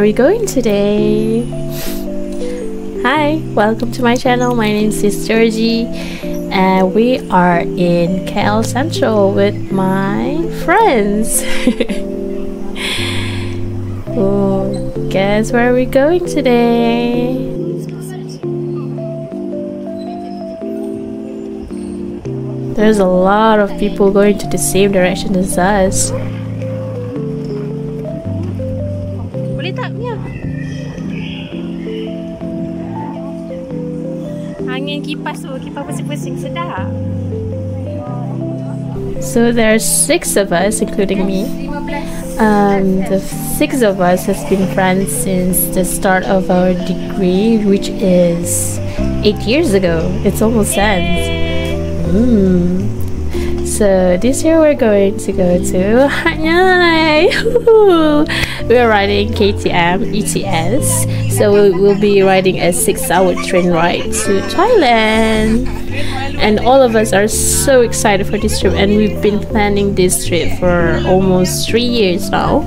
are we going today? Hi, welcome to my channel. My name is Giorgi and we are in KL Sentral with my friends. oh, guess where are we going today? There's a lot of people going to the same direction as us. So there's six of us, including me. Um, the six of us has been friends since the start of our degree, which is eight years ago. It's almost ends. Mm. So this year we're going to go to Hatyai. we're riding KTM ETS. So we will be riding a six-hour train ride to Thailand and all of us are so excited for this trip and we've been planning this trip for almost three years now.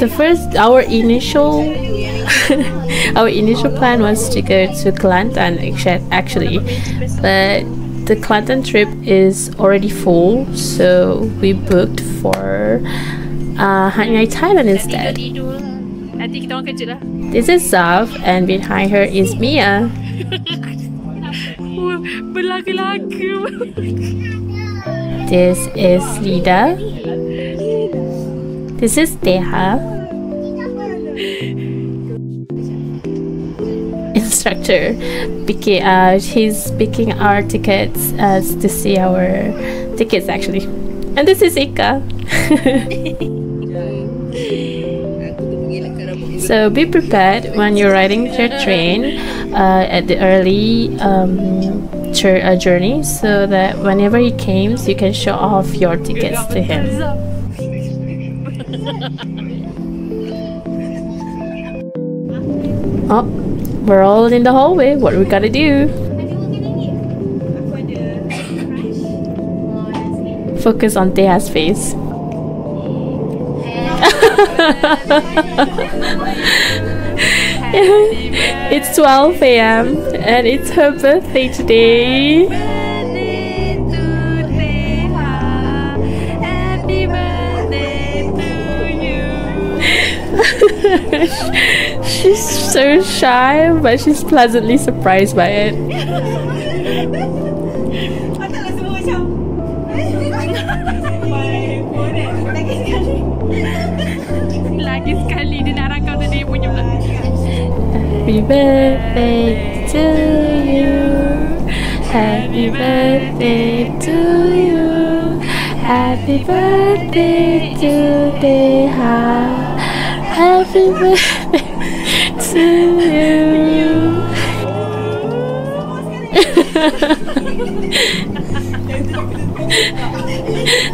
The first our initial our initial plan was to go to Kelantan actually. But the Kelantan trip is already full so we booked for uh, Hatyai Thailand instead Nanti kita orang kejut lah. This is Zav and behind her is Mia. This is Lida. This is Deha. Instructor, picking, uh, he's picking our tickets as to see our tickets actually. And this is Ika. So be prepared when you're riding your train uh, at the early um, uh, journey so that whenever he comes, you can show off your tickets to him. Oh, we're all in the hallway. What we gotta do? Focus on Teha's face. it's 12 a.m. and it's her birthday today. she's so shy, but she's pleasantly surprised by it. Happy birthday to you. Happy birthday to you. Happy birthday to Deha. Happy birthday to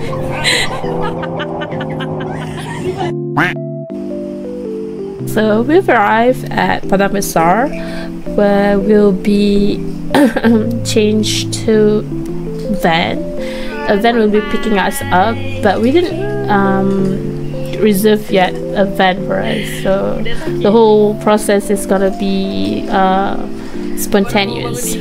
you. So we've arrived at Padang Besar where we'll be changed to van. A van will be picking us up, but we didn't um, reserve yet a van for us. So the whole process is gonna be uh, spontaneous.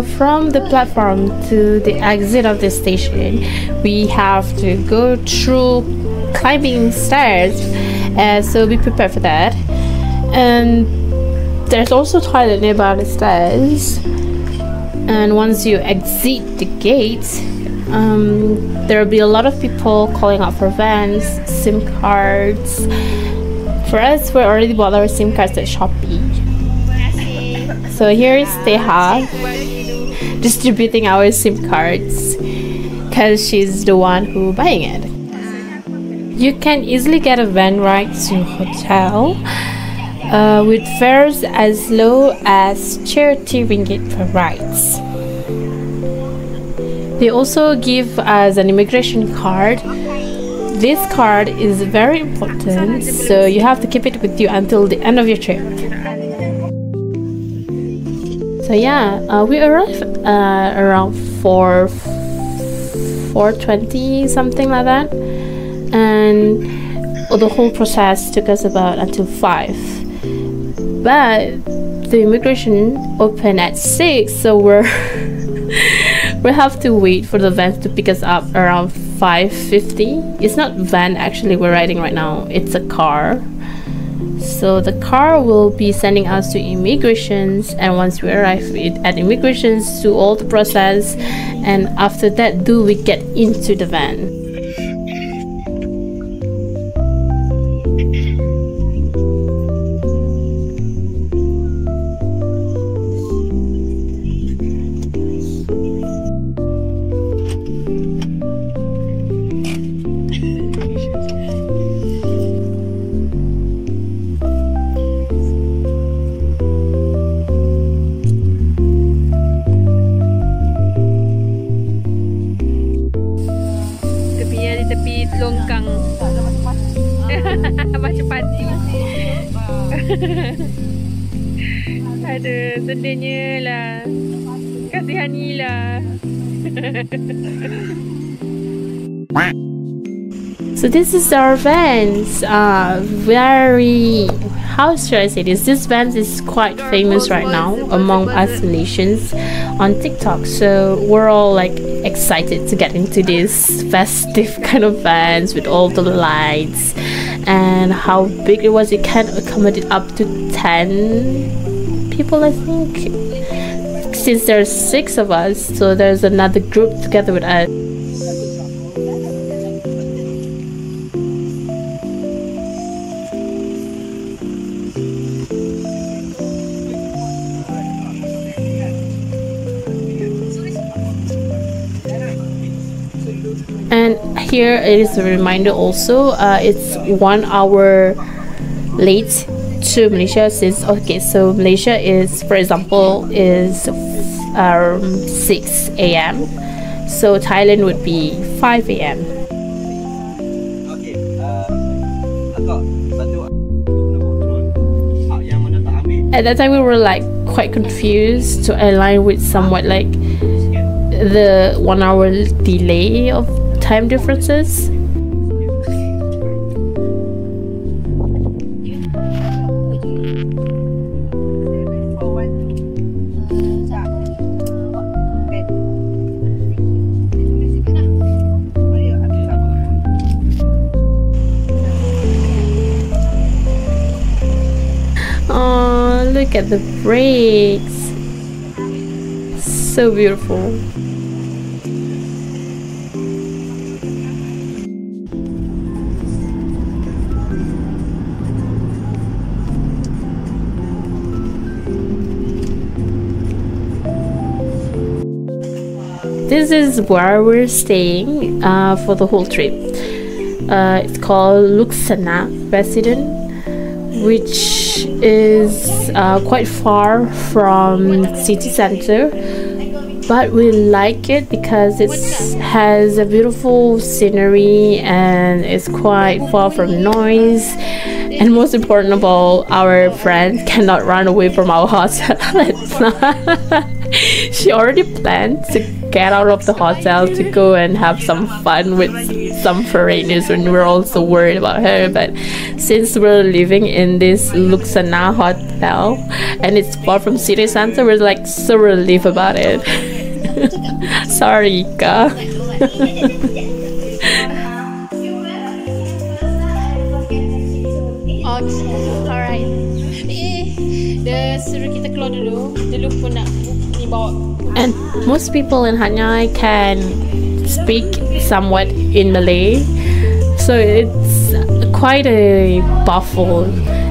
So from the platform to the exit of the station, we have to go through climbing stairs. Uh, so be prepared for that. And there's also a toilet nearby the stairs and once you exit the gate um, there will be a lot of people calling out for vans sim cards for us we already bought our sim cards at shopee so here is Teha distributing our sim cards because she's the one who buying it. You can easily get a van ride to hotel uh, with fares as low as 30 ringgit per rides. They also give us an immigration card. This card is very important, so you have to keep it with you until the end of your trip. So yeah, uh, we arrived uh, around four, four twenty something like that, and the whole process took us about until five. But the immigration opened at six, so we're we have to wait for the van to pick us up around 5.50 it's not van actually we're riding right now. It's a car so the car will be sending us to immigrations and once we arrive at immigrations do all the process and after that do we get into the van Ada sedihnya lah. Kasihani lah. So this is our vans. Uh, very how should I say this? This vans is quite famous right now among us Malaysians on TikTok. So we're all like excited to get into this festive kind of vans with all the lights and how big it was. It can accommodate up to ten people, I think. Since there's six of us, so there's another group together with us. And here it is a reminder also uh, it's one hour late to Malaysia since okay so Malaysia is for example is um, 6 a.m so Thailand would be 5 a.m at that time we were like quite confused to align with somewhat like the one hour delay of time differences. Oh, look at the brakes. So beautiful. This is where we're staying uh, for the whole trip. Uh, it's called Luxsna Resident, which is uh, quite far from city center, but we like it because it has a beautiful scenery and it's quite far from noise. And most important of all, our friend cannot run away from our hotel. she already planned to get out of the hotel to go and have some fun with some foreigners when we're also worried about her. But since we're living in this Luxsna hotel and it's far from city center, we're like so relieved about it. Sorry, Ika. Alright. Eh, dia suruh kita keluar dulu. Dia lupa nak and most people in Hatyai can speak somewhat in Malay, so it's quite a baffle,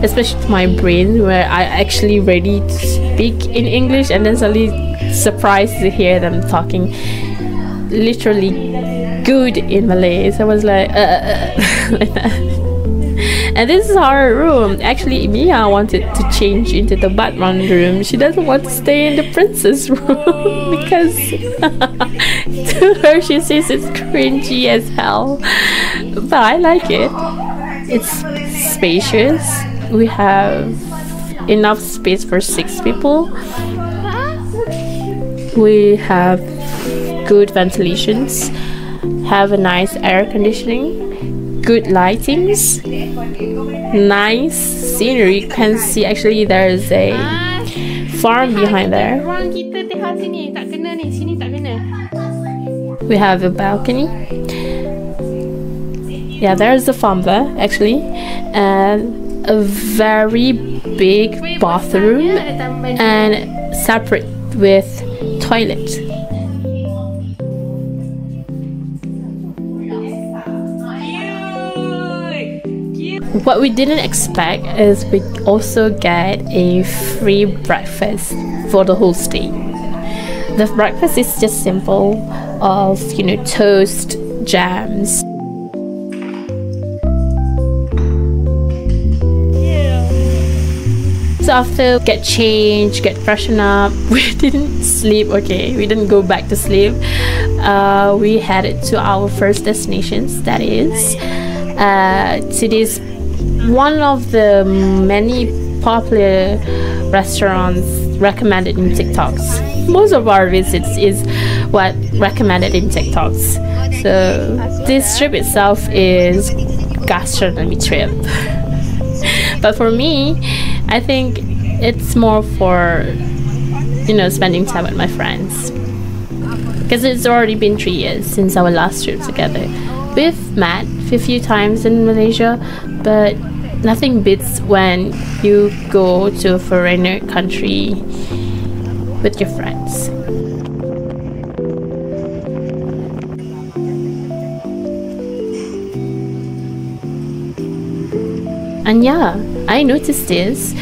especially to my brain, where I actually ready to speak in English and then suddenly surprised to hear them talking literally good in Malay. So I was like, uh, uh, uh like that. And this is our room. Actually, Mia wanted to change into the Batman room. She doesn't want to stay in the princess room because to her she says it's cringy as hell. But I like it. It's spacious. We have enough space for six people. We have good ventilations, have a nice air conditioning, good lightings, nice scenery. You can see actually there's a farm behind there. We have a balcony. Yeah, there's the farm there actually, and a very big bathroom and separate with toilet. What we didn't expect is we also get a free breakfast for the whole stay. The breakfast is just simple of you know toast, jams. So after get changed, get freshen up, we didn't sleep. Okay, we didn't go back to sleep. Uh, we headed to our first destinations. That is uh, one of the many popular restaurants recommended in TikToks. Most of our visits is what recommended in TikToks. So this trip itself is gastronomy trip. but for me, I think it's more for you know spending time with my friends because it's already been three years since our last trip together. We've met a few times in Malaysia, but nothing beats when you go to a foreigner country with your friends. And yeah, I noticed this,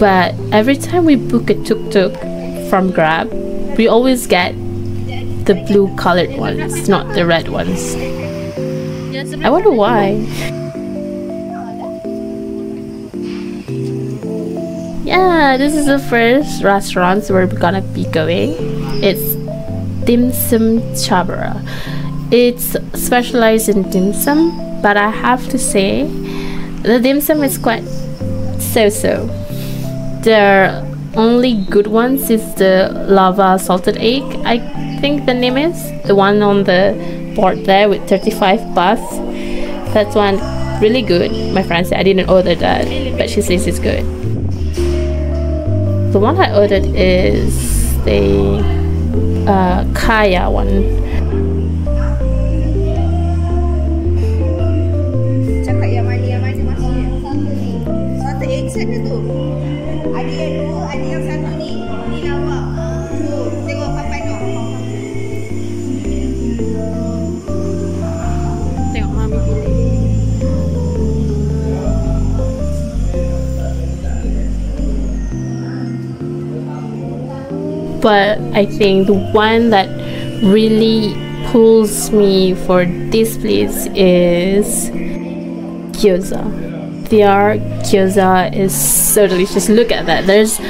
but every time we book a tuk tuk from Grab, we always get the blue colored ones, not the red ones. I wonder why. Yeah, this is the first restaurant we're gonna be going. It's Dim Sum Chabura. It's specialized in dim sum, but I have to say, the dim sum is quite so-so. The only good ones is the lava salted egg. I think the name is the one on the board there with 35 baht. That's one really good. My friend said I didn't order that, but she says it's good. The one I ordered is the uh, Kaya one. Ada? Yang dua, ada yang satu ni but I think the one that really pulls me for this place is gyoza. Their gyoza is so delicious. Look at that. There's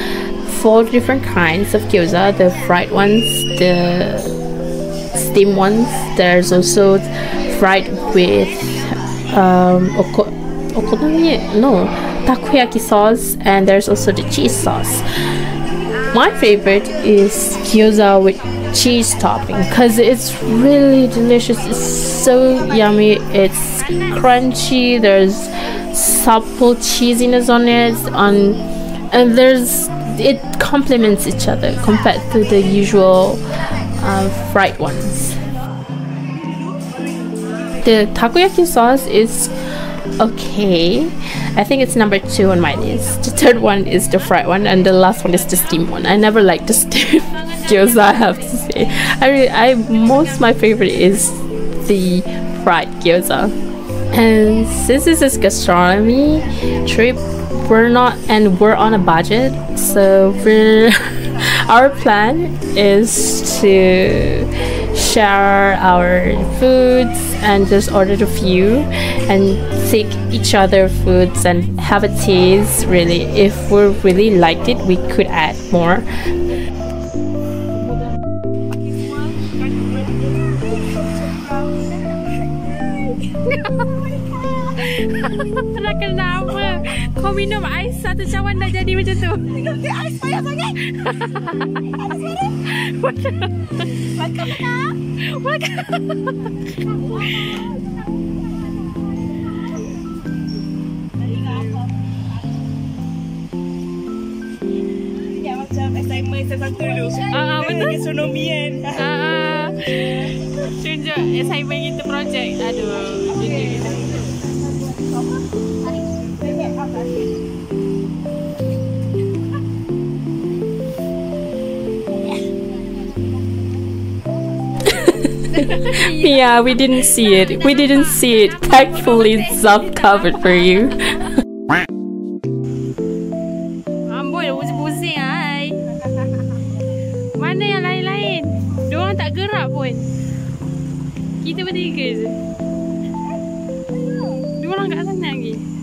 four different kinds of gyoza the fried ones, the steamed ones. There's also fried with um, oko- okonomiyaki, no, takoyaki sauce, and there's also the cheese sauce. My favorite is gyoza with cheese topping because it's really delicious. It's so yummy. It's crunchy. There's supple cheesiness on it, on and there's it complements each other compared to the usual uh, fried ones. The takoyaki sauce is okay. I think it's number two on my list. The third one is the fried one, and the last one is the steamed one. I never like the steamed gyoza. I have to say, I really, I most my favorite is the fried gyoza. And since this is gastronomy trip, we're not and we're on a budget, so we're our plan is to share our foods and just order a few and take each other foods and have a taste really if we really liked it we could add more? Kau minum ais satu cawan dah jadi macam tu. Ais sangat. Makan Macam assignment satu dulu. Ah, betul. Gastronomi kan. Ah, tunjuk assignment kita projek. Aduh, tunjuk kita. yeah we didn't see it we didn't see it thankfully Zaf covered for you Amboi pusing-pusing ai. Mana yang lain-lain? Diorang tak gerak pun. Kita bertiga je. Diorang kat sana lagi.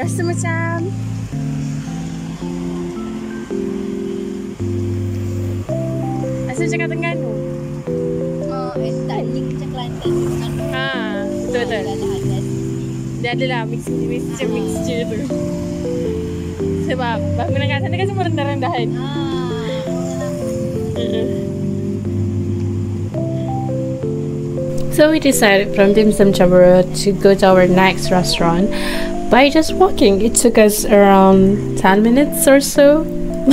Rasa macam Rasa macam kat Terengganu. Oh, eh, tak ni macam Kelantan. Ha, betul betul. Ada Dia adalah mix mixture mixture tu. Sebab bangunan kat sana kan semua rendah-rendahan. So we decided from Dim Sum Chabura to go to our next restaurant by just walking. It took us around 10 minutes or so.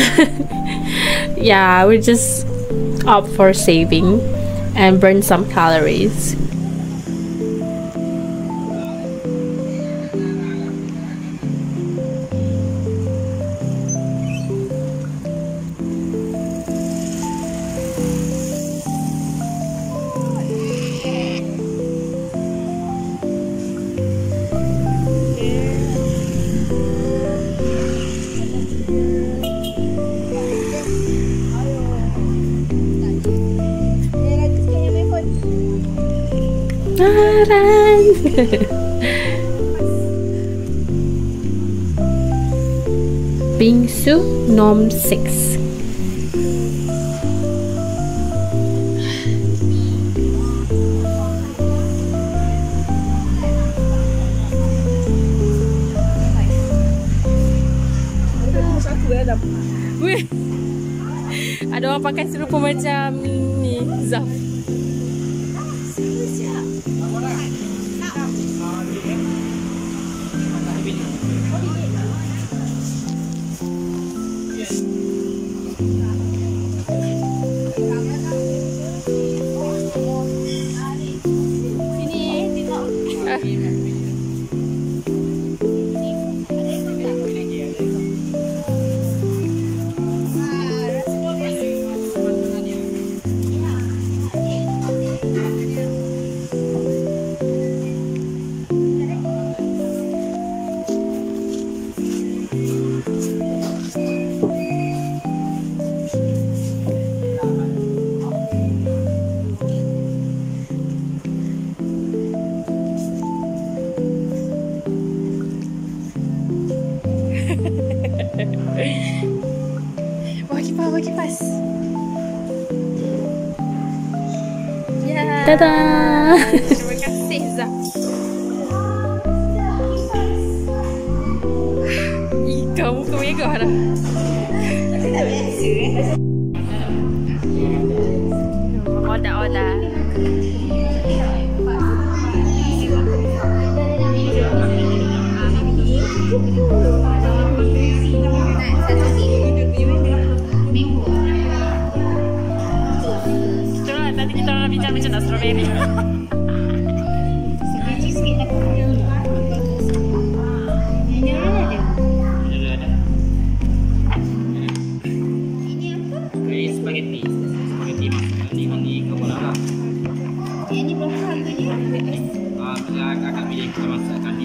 yeah, we're just opt for saving and burn some calories. Bingsu Nom 6. Dadah. Terima kasih Zah. Kamu kau. Tak biasa.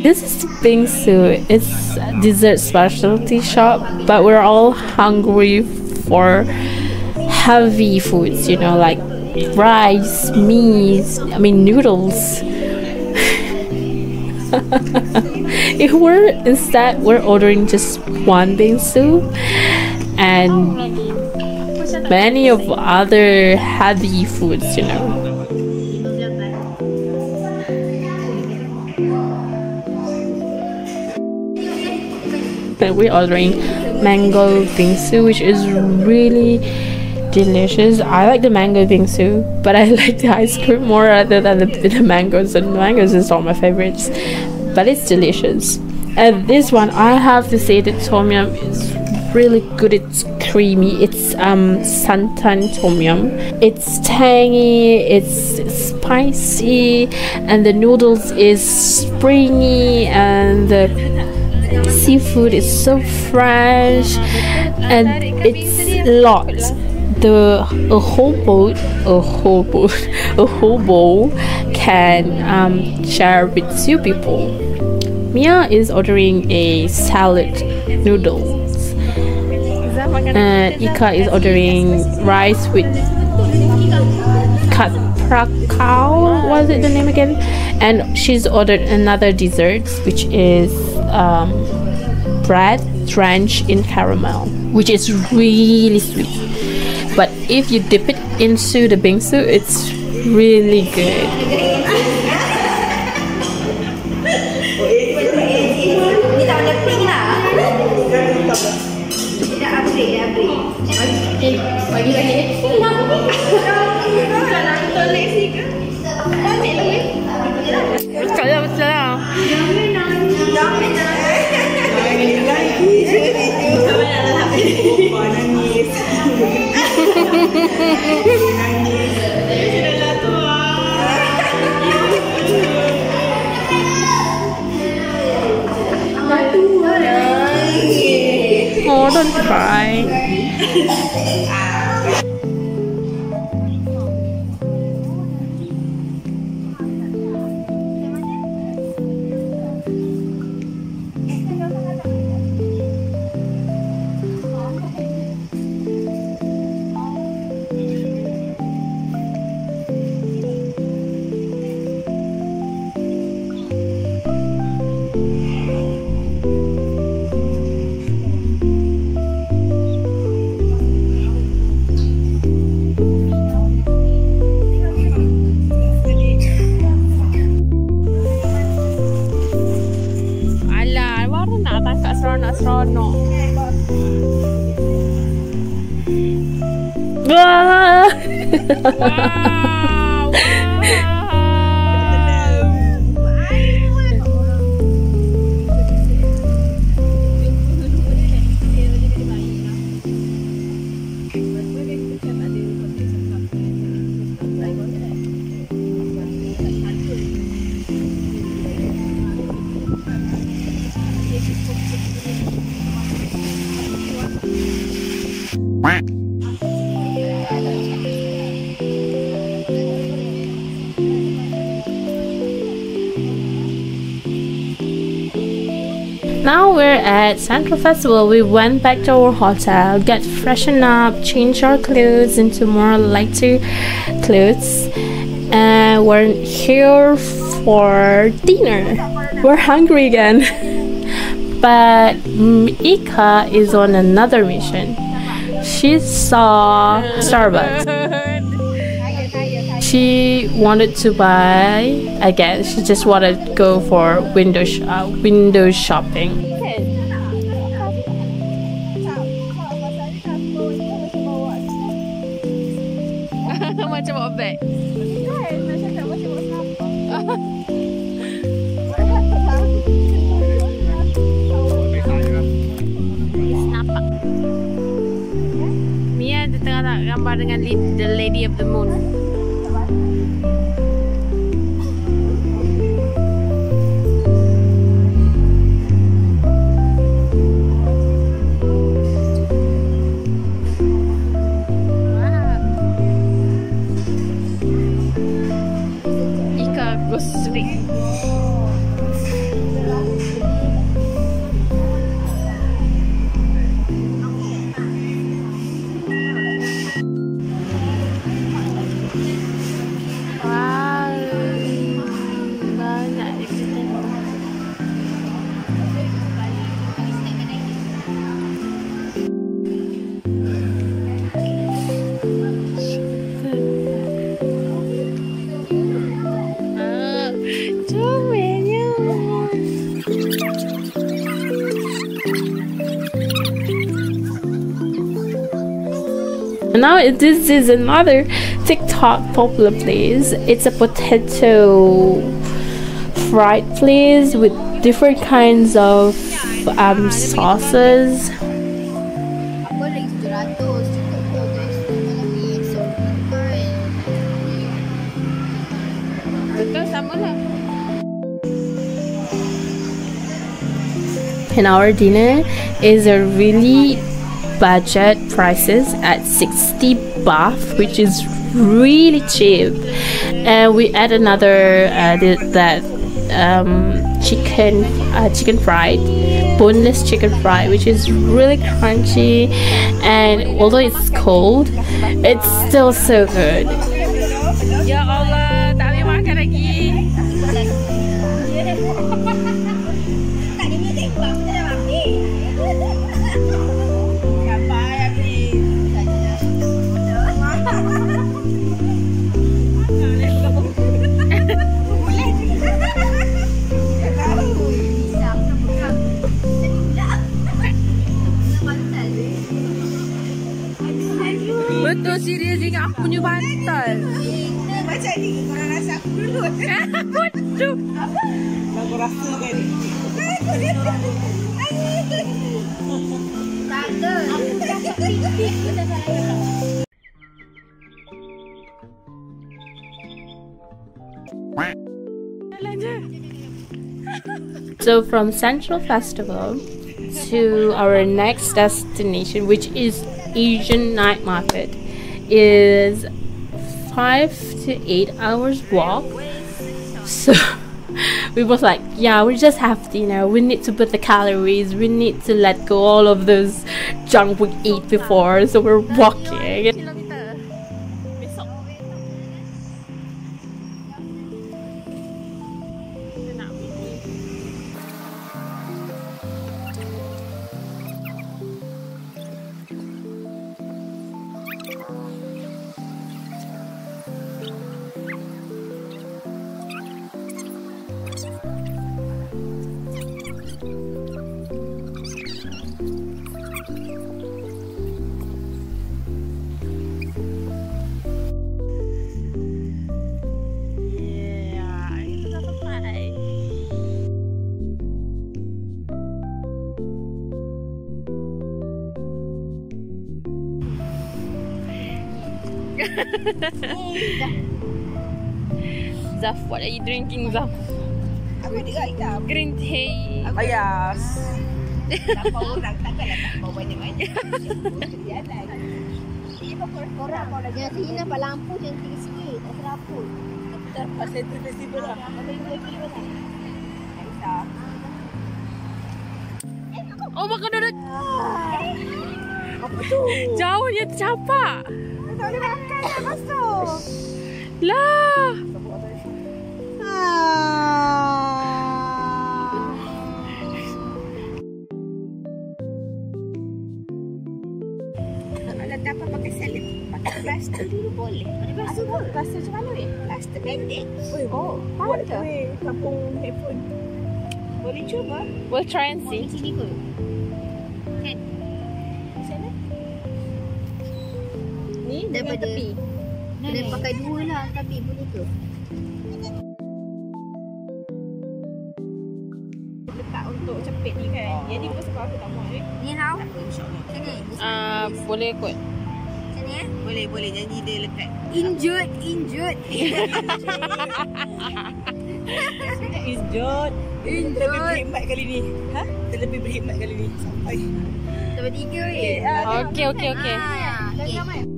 This is Bingsu. It's a dessert specialty shop, but we're all hungry for heavy foods, you know, like rice, meat, I mean noodles. if we're instead we're ordering just one bingsu and many of other heavy foods, you know. But we're ordering mango bingsu, which is really delicious. I like the mango bingsu, but I like the ice cream more rather than the, the mangoes. And mangoes is all my favorites, but it's delicious. And this one, I have to say that tom yum is really good. It's creamy. It's um santan tom yum. It's tangy. It's spicy, and the noodles is springy, and the seafood is so fresh and it's lots the a whole boat a whole boat a bowl can um, share with two people. Mia is ordering a salad noodles. And ika is ordering rice with cut prakau was it the name again? And she's ordered another dessert which is um, bread drenched in caramel which is really sweet but if you dip it into the bingsu it's really good cry at Central Festival. We went back to our hotel, got freshened up, changed our clothes into more lighter clothes, and we're here for dinner. We're hungry again. but Ika is on another mission. She saw Starbucks. she wanted to buy again. She just wanted to go for window sh- uh, window shopping. The lady of the moon. Now this is another TikTok popular place. It's a potato fried place with different kinds of um, sauces. Apa lagi 700 Cakap kau guys Lagi So kan Betul sama lah. And our dinner is a really budget prices at 60 baht, which is really cheap. And we add another uh, th- that um, chicken uh, chicken fried, boneless chicken fried, which is really crunchy. And although it's cold, it's still so good. So from Central Festival to our next destination, which is Asean Night Market, is five to eight hours walk. So we was like, yeah, we just have to, you know, we need to put the calories, we need to let go all of those junk we eat before. So we're walking. Zaf, what are you drinking, Zaf? Aku tengok hitam Green tea. Ayas Lampau orang takkanlah tak bawa banyak-banyak Jalan Ini pokok korang kalau lagi Jangan sini nampak lampu jangan tinggi sikit Tak seraput Pasal festival lah festival lah Aisyah Oh, makan duduk. Apa tu? Jauhnya tercapak. Tak boleh makan masuk Lah. Dapat pakai Plaster dulu boleh. Ada plaster ke? Plaster macam mana weh? Plaster pendek. Oh, faham ke? Weh, kampung headphone. Boleh cuba. We'll try and see. sini kot. Ni Daripada tepi. Kena pakai dua lah tapi boleh ke? letak untuk cepit ni kan. Jadi pun sebab aku tak mau eh. Ni how? Sini. Ah, boleh kot. Sini eh. Boleh, boleh. Jadi dia lekat. Injured, injured. Injot. Lebih Injured. berkhidmat kali ni. Ha? Kita lebih berkhidmat kali ni. Sampai. Sampai tiga weh. Okay, okay, okay. Ah, okay.